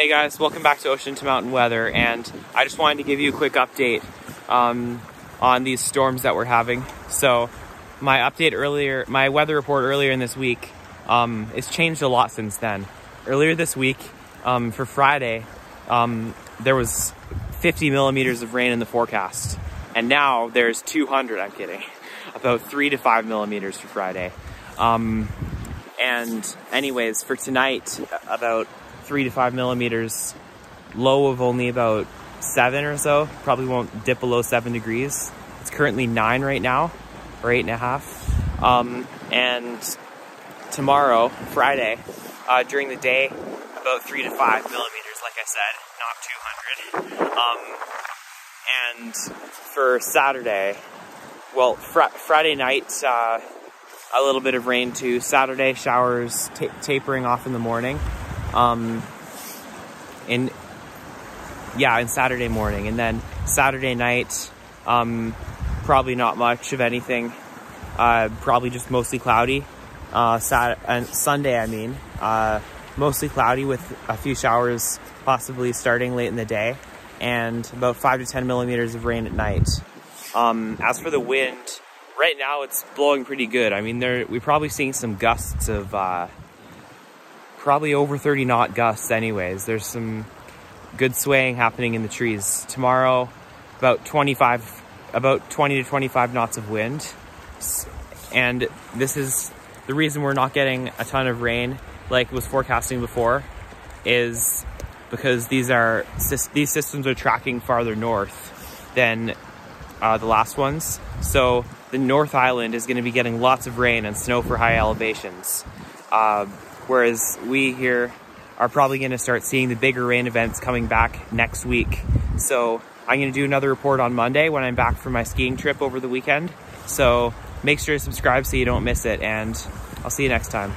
Hey guys, welcome back to Ocean to Mountain Weather, and I just wanted to give you a quick update um, on these storms that we're having. So, my update earlier, my weather report earlier in this week, um, it's changed a lot since then. Earlier this week, um, for Friday, um, there was 50 millimeters of rain in the forecast, and now there's 200. I'm kidding, about three to five millimeters for Friday. Um, and anyways, for tonight, about three to five millimeters, low of only about seven or so. Probably won't dip below seven degrees. It's currently nine right now, or eight and a half. Um, and tomorrow, Friday, uh, during the day, about three to five millimeters, like I said, not 200. Um, and for Saturday, well, fr Friday night, uh, a little bit of rain too. Saturday showers tapering off in the morning. Um, in yeah, and Saturday morning, and then Saturday night, um, probably not much of anything. Uh, probably just mostly cloudy. Uh, Sat and Sunday, I mean, uh, mostly cloudy with a few showers possibly starting late in the day, and about five to ten millimeters of rain at night. Um, as for the wind, right now it's blowing pretty good. I mean, there we're probably seeing some gusts of uh, probably over 30 knot gusts anyways. There's some good swaying happening in the trees. Tomorrow, about 25, about 20 to 25 knots of wind. And this is the reason we're not getting a ton of rain like was forecasting before is because these are these systems are tracking farther north than uh, the last ones. So the North Island is going to be getting lots of rain and snow for high elevations. Uh, whereas we here are probably going to start seeing the bigger rain events coming back next week. So I'm going to do another report on Monday when I'm back from my skiing trip over the weekend. So make sure to subscribe so you don't miss it, and I'll see you next time.